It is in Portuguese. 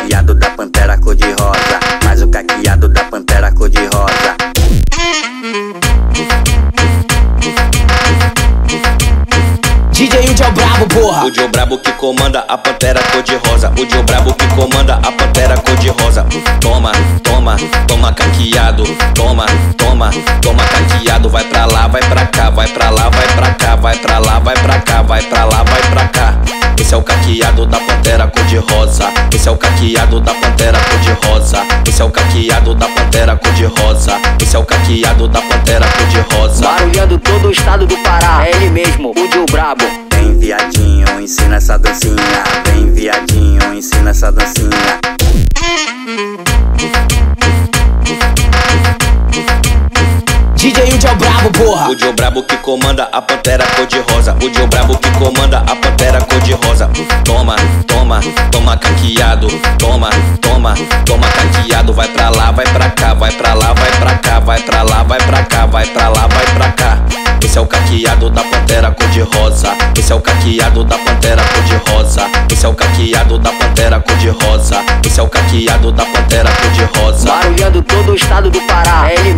caqueado da pantera cor de rosa. Mas o caqueado da pantera cor de rosa. DJ Udi é o brabo, porra. Udi é brabo que comanda a pantera cor de rosa. Udi é brabo que comanda a pantera cor de rosa. Toma, toma, toma caqueado. Toma, toma, toma caqueado. Vai pra lá, vai pra cá, vai pra lá, vai pra cá, vai pra lá, vai pra cá, vai pra lá, vai pra cá. Esse é o caqueado da pantera cor de rosa. Esse é o caqueado da pantera cor de rosa. Esse é o caqueado da pantera cor de rosa. Esse é o caqueado da pantera cor de rosa. Barulhando todo o estado do Pará. É ele mesmo, o Joe Brabo. Vem viadinho, ensina essa dancinha. Vem viadinho, ensina essa dancinha. DJ Udi é o brabo, porra. O Joe brabo que comanda a pantera cor de rosa. O Joe brabo que comanda a pantera cor de rosa. Toma, toma, toma caqueado. Toma, toma, toma caqueado. Vai pra lá, vai pra cá, vai pra lá, vai pra cá, vai pra lá, vai pra cá, vai pra lá, vai pra cá. Esse é o caqueado da pantera cor de rosa. Esse é o caqueado da pantera cor de rosa. Esse é o caqueado da pantera cor de rosa. Esse é o caqueado da pantera cor de rosa. Barulhando todo o estado do Pará. É